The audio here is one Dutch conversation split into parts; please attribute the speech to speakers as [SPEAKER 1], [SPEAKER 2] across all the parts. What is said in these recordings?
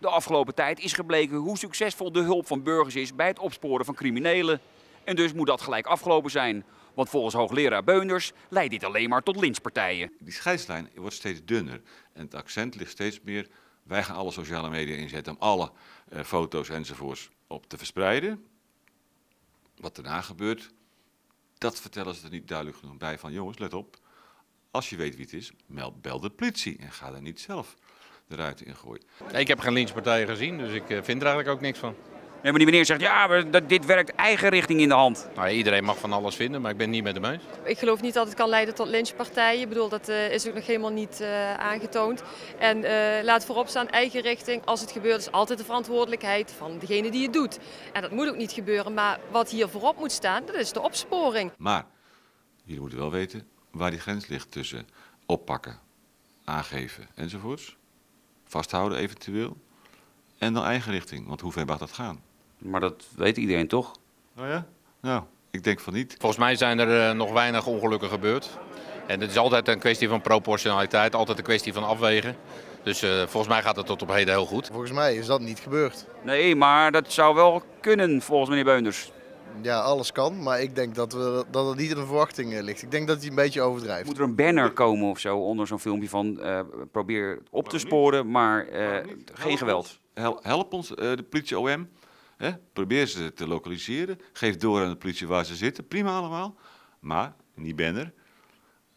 [SPEAKER 1] De afgelopen tijd is gebleken hoe succesvol de hulp van burgers is bij het opsporen van criminelen. En dus moet dat gelijk afgelopen zijn. Want volgens hoogleraar Beunders leidt dit alleen maar tot lynchpartijen.
[SPEAKER 2] Die scheidslijn wordt steeds dunner en het accent ligt steeds meer. Wij gaan alle sociale media inzetten om alle uh, foto's enzovoorts op te verspreiden. Wat daarna gebeurt, dat vertellen ze er niet duidelijk genoeg bij van jongens, let op. Als je weet wie het is, meld, bel de politie en ga er niet zelf de ruiten in gooien.
[SPEAKER 3] Ik heb geen lynchpartijen gezien, dus ik vind er eigenlijk ook niks van.
[SPEAKER 1] En maar die meneer zegt, ja, maar dit werkt eigen richting in de hand.
[SPEAKER 3] Nou, iedereen mag van alles vinden, maar ik ben het niet met hem eens.
[SPEAKER 4] Ik geloof niet dat het kan leiden tot lynchpartijen. Ik bedoel, dat uh, is ook nog helemaal niet uh, aangetoond. En uh, laat voorop staan, eigen richting. Als het gebeurt, is altijd de verantwoordelijkheid van degene die het doet. En dat moet ook niet gebeuren. Maar wat hier voorop moet staan, dat is de opsporing.
[SPEAKER 2] Maar jullie moeten wel weten waar die grens ligt tussen oppakken, aangeven enzovoorts. Vasthouden eventueel. En dan eigen richting, want hoe ver mag dat gaan?
[SPEAKER 1] Maar dat weet iedereen toch?
[SPEAKER 2] Oh ja? Nou, ik denk van niet.
[SPEAKER 3] Volgens mij zijn er uh, nog weinig ongelukken gebeurd. En het is altijd een kwestie van proportionaliteit, altijd een kwestie van afwegen. Dus uh, volgens mij gaat het tot op heden heel goed.
[SPEAKER 5] Volgens mij is dat niet gebeurd.
[SPEAKER 1] Nee, maar dat zou wel kunnen volgens meneer Beunders.
[SPEAKER 5] Ja, alles kan, maar ik denk dat, we, dat het niet in de verwachting ligt. Ik denk dat hij een beetje overdrijft.
[SPEAKER 1] Moet er een banner komen of zo onder zo'n filmpje van uh, probeer op te sporen, maar geen geweld?
[SPEAKER 2] Help, help ons, de politie OM. Hè? Probeer ze te lokaliseren. Geef door aan de politie waar ze zitten. Prima allemaal. Maar, die banner,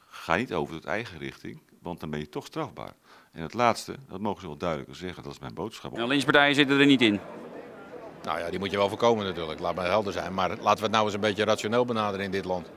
[SPEAKER 2] ga niet over tot eigen richting, want dan ben je toch strafbaar. En het laatste, dat mogen ze wel duidelijker zeggen, dat is mijn boodschap.
[SPEAKER 1] Nou, lynchpartijen zitten er niet in.
[SPEAKER 3] Nou ja, die moet je wel voorkomen natuurlijk, laat maar helder zijn. Maar laten we het nou eens een beetje rationeel benaderen in dit land.